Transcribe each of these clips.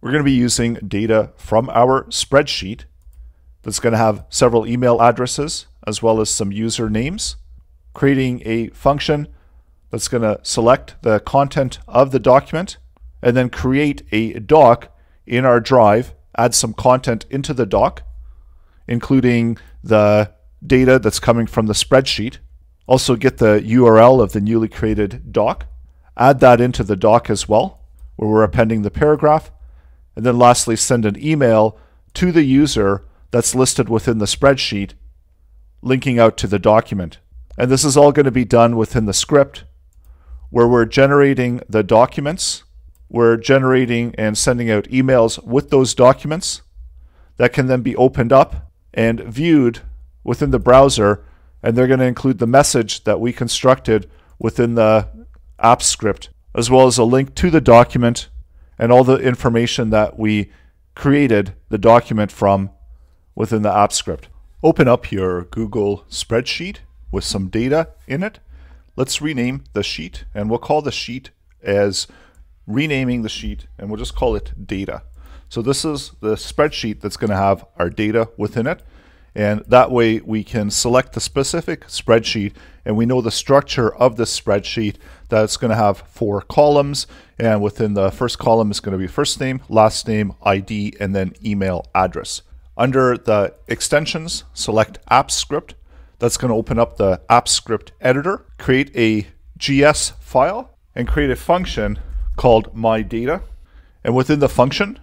we're going to be using data from our spreadsheet that's going to have several email addresses as well as some user names, creating a function that's going to select the content of the document and then create a doc in our drive, add some content into the doc, including the data that's coming from the spreadsheet. Also get the URL of the newly created doc, add that into the doc as well, where we're appending the paragraph, and then lastly send an email to the user that's listed within the spreadsheet, linking out to the document. And this is all going to be done within the script where we're generating the documents, we're generating and sending out emails with those documents that can then be opened up and viewed within the browser, and they're going to include the message that we constructed within the app script, as well as a link to the document and all the information that we created the document from within the app script. Open up your Google spreadsheet with some data in it. Let's rename the sheet and we'll call the sheet as renaming the sheet and we'll just call it data. So this is the spreadsheet that's going to have our data within it. And that way we can select the specific spreadsheet and we know the structure of this spreadsheet that it's going to have four columns. And within the first column is going to be first name, last name, ID, and then email address. Under the extensions, select App Script. That's going to open up the App Script editor, create a GS file, and create a function called MyData. And within the function,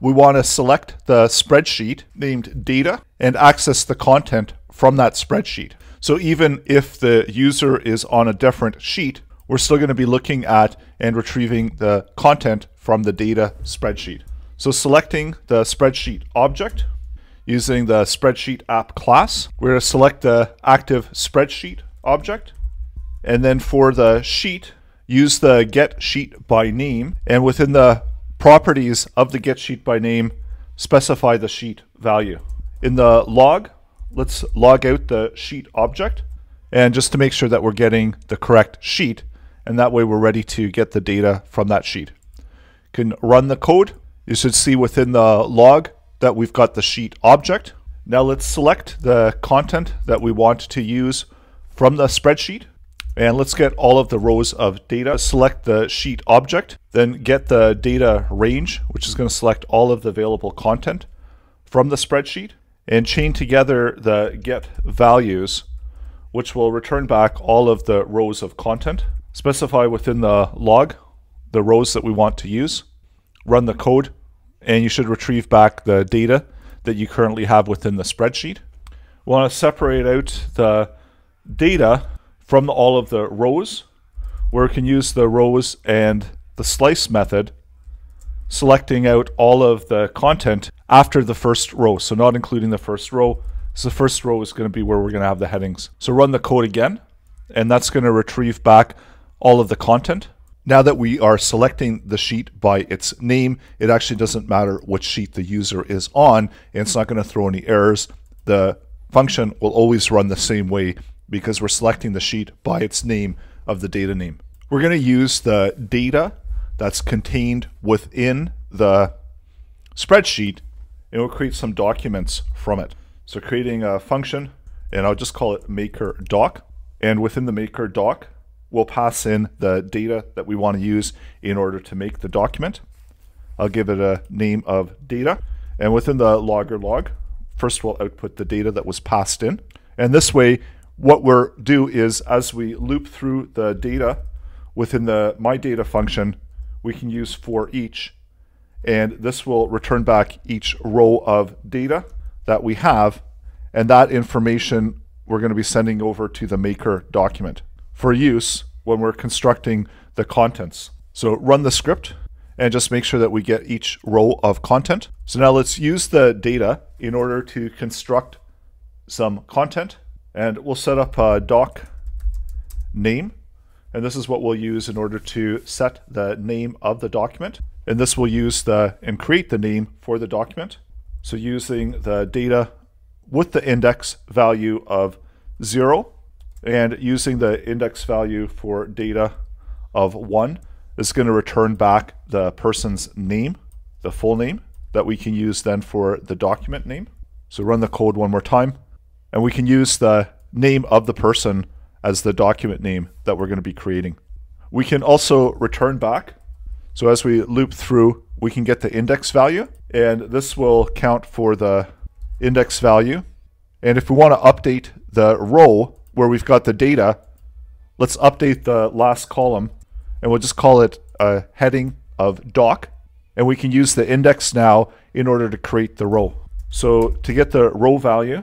we want to select the spreadsheet named data and access the content from that spreadsheet. So even if the user is on a different sheet, we're still going to be looking at and retrieving the content from the data spreadsheet. So selecting the spreadsheet object, using the spreadsheet app class. We're going to select the active spreadsheet object. And then for the sheet, use the get sheet by name. And within the properties of the get sheet by name, specify the sheet value. In the log, let's log out the sheet object. And just to make sure that we're getting the correct sheet, and that way we're ready to get the data from that sheet. Can run the code. You should see within the log that we've got the sheet object. Now let's select the content that we want to use from the spreadsheet. And let's get all of the rows of data. Select the sheet object, then get the data range, which is going to select all of the available content from the spreadsheet, and chain together the get values, which will return back all of the rows of content. Specify within the log the rows that we want to use. Run the code and you should retrieve back the data that you currently have within the spreadsheet. We want to separate out the data from all of the rows, where we can use the rows and the slice method, selecting out all of the content after the first row, so not including the first row. So the first row is going to be where we're going to have the headings. So run the code again, and that's going to retrieve back all of the content. Now that we are selecting the sheet by its name, it actually doesn't matter which sheet the user is on, and it's not going to throw any errors. The function will always run the same way because we're selecting the sheet by its name of the data name. We're going to use the data that's contained within the spreadsheet and we'll create some documents from it. So creating a function, and I'll just call it maker doc. And within the maker doc, we'll pass in the data that we want to use in order to make the document. I'll give it a name of data. And within the logger log, first we'll output the data that was passed in. And this way, what we'll do is as we loop through the data within the my data function, we can use for each. And this will return back each row of data that we have. And that information we're going to be sending over to the maker document for use when we're constructing the contents. So run the script and just make sure that we get each row of content. So now let's use the data in order to construct some content and we'll set up a doc name and this is what we'll use in order to set the name of the document and this will use the and create the name for the document. So using the data with the index value of zero and using the index value for data of 1 is going to return back the person's name the full name that we can use then for the document name. So run the code one more time, and we can use the name of the person as the document name that we're going to be creating. We can also return back. So as we loop through, we can get the index value, and this will count for the index value. And if we want to update the row where we've got the data, let's update the last column, and we'll just call it a heading of doc. And we can use the index now in order to create the row. So to get the row value,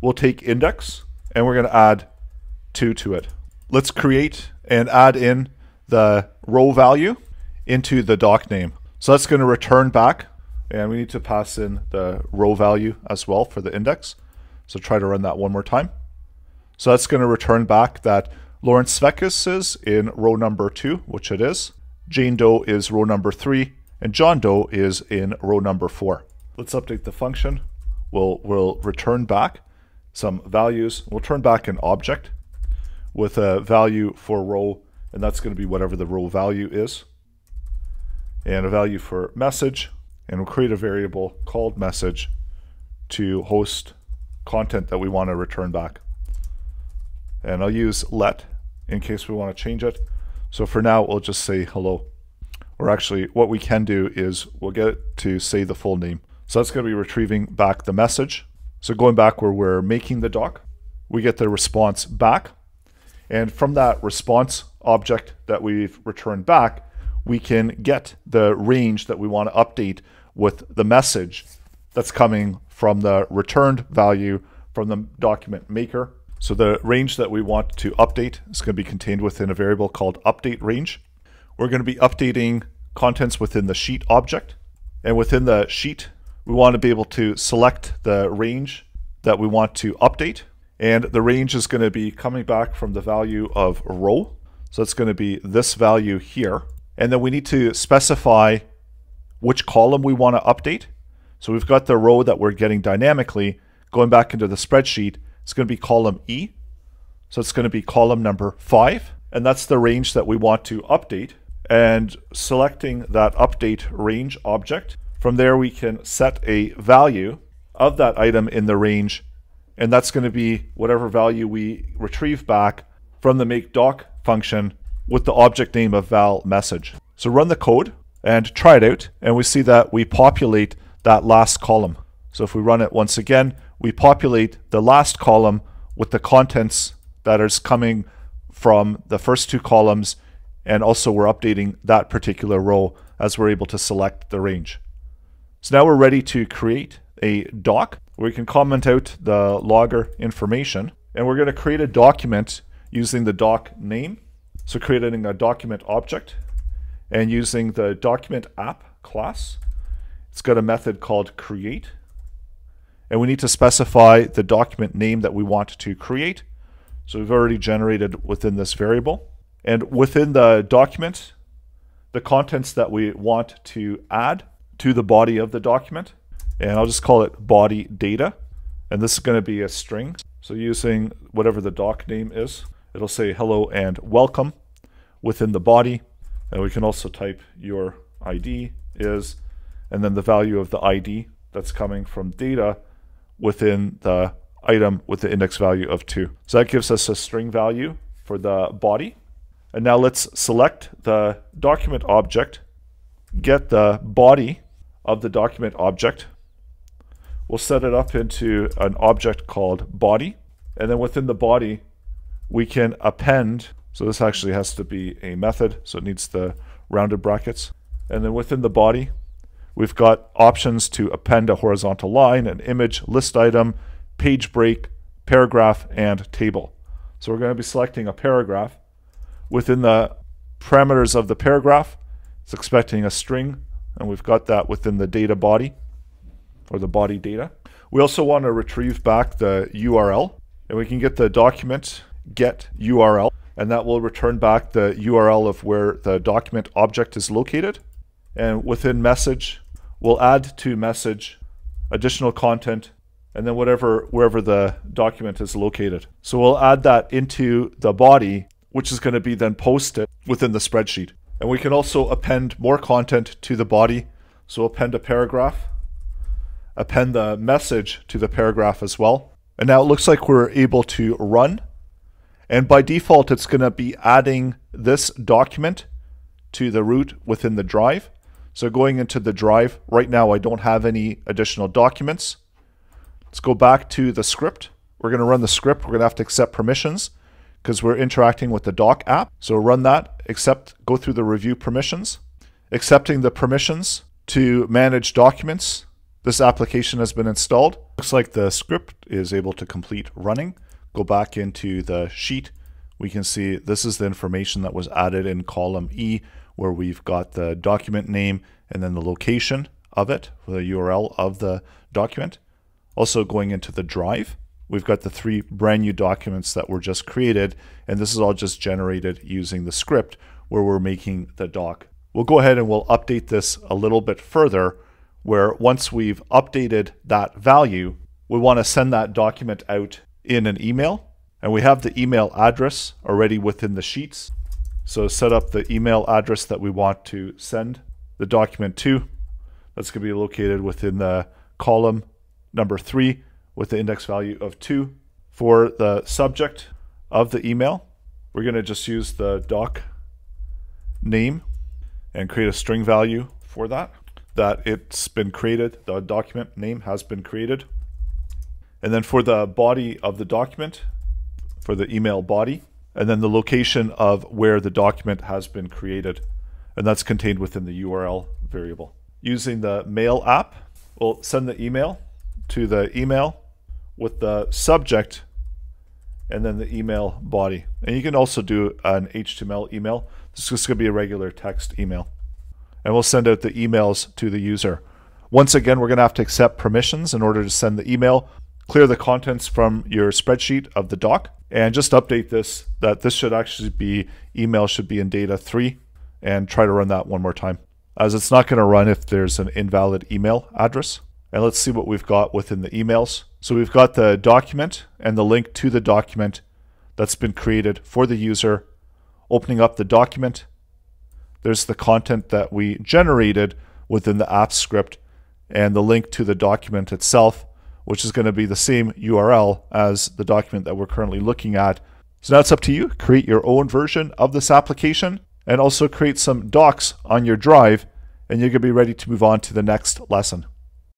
we'll take index, and we're going to add 2 to it. Let's create and add in the row value into the doc name. So that's going to return back, and we need to pass in the row value as well for the index. So try to run that one more time. So that's going to return back that Laurence Svekis is in row number two, which it is. Jane Doe is row number three, and John Doe is in row number four. Let's update the function. We'll, we'll return back some values. We'll turn back an object with a value for row, and that's going to be whatever the row value is. And a value for message, and we'll create a variable called message to host content that we want to return back. And I'll use let in case we want to change it. So for now, we'll just say hello. Or actually, what we can do is we'll get it to say the full name. So that's going to be retrieving back the message. So going back where we're making the doc, we get the response back. And from that response object that we've returned back, we can get the range that we want to update with the message that's coming from the returned value from the document maker. So the range that we want to update is going to be contained within a variable called update range. We're going to be updating contents within the sheet object. And within the sheet, we want to be able to select the range that we want to update. And the range is going to be coming back from the value of row. So it's going to be this value here. And then we need to specify which column we want to update. So we've got the row that we're getting dynamically. Going back into the spreadsheet, it's going to be column E. So it's going to be column number 5. And that's the range that we want to update. And selecting that update range object, from there we can set a value of that item in the range. And that's going to be whatever value we retrieve back from the make doc function with the object name of val message. So run the code and try it out. And we see that we populate that last column. So if we run it once again, we populate the last column with the contents that is coming from the first two columns and also we're updating that particular row as we're able to select the range. So now we're ready to create a doc where we can comment out the logger information and we're going to create a document using the doc name. So creating a document object and using the document app class. It's got a method called create and we need to specify the document name that we want to create. So we've already generated within this variable. And within the document, the contents that we want to add to the body of the document, and I'll just call it body data. And this is going to be a string. So using whatever the doc name is, it'll say hello and welcome within the body. And we can also type your ID is, and then the value of the ID that's coming from data within the item with the index value of 2. So that gives us a string value for the body. And now let's select the document object, get the body of the document object. We'll set it up into an object called body. And then within the body, we can append. So this actually has to be a method, so it needs the rounded brackets. And then within the body, We've got options to append a horizontal line, an image, list item, page break, paragraph, and table. So we're going to be selecting a paragraph. Within the parameters of the paragraph, it's expecting a string, and we've got that within the data body, or the body data. We also want to retrieve back the URL, and we can get the document get URL, and that will return back the URL of where the document object is located. And within message, we'll add to message additional content and then whatever wherever the document is located. So we'll add that into the body, which is going to be then posted within the spreadsheet. And we can also append more content to the body. So append a paragraph, append the message to the paragraph as well. And now it looks like we're able to run. And by default, it's going to be adding this document to the root within the drive. So going into the drive, right now I don't have any additional documents. Let's go back to the script. We're going to run the script. We're going to have to accept permissions because we're interacting with the doc app. So run that, accept, go through the review permissions. Accepting the permissions to manage documents. This application has been installed. Looks like the script is able to complete running. Go back into the sheet. We can see this is the information that was added in column E where we've got the document name and then the location of it, the URL of the document. Also going into the drive, we've got the three brand new documents that were just created, and this is all just generated using the script where we're making the doc. We'll go ahead and we'll update this a little bit further, where once we've updated that value, we want to send that document out in an email. And we have the email address already within the sheets. So set up the email address that we want to send the document to. That's going to be located within the column number three with the index value of two. For the subject of the email, we're going to just use the doc name and create a string value for that. That it's been created, the document name has been created. And then for the body of the document, for the email body, and then the location of where the document has been created. And that's contained within the URL variable. Using the mail app, we'll send the email to the email with the subject and then the email body. And you can also do an HTML email. This is going to be a regular text email. And we'll send out the emails to the user. Once again, we're going to have to accept permissions in order to send the email, clear the contents from your spreadsheet of the doc, and just update this that this should actually be email should be in data 3 and try to run that one more time as it's not going to run if there's an invalid email address. And let's see what we've got within the emails. So we've got the document and the link to the document that's been created for the user. Opening up the document, there's the content that we generated within the app script and the link to the document itself, which is going to be the same URL as the document that we're currently looking at. So now it's up to you. Create your own version of this application and also create some docs on your drive and you're going to be ready to move on to the next lesson.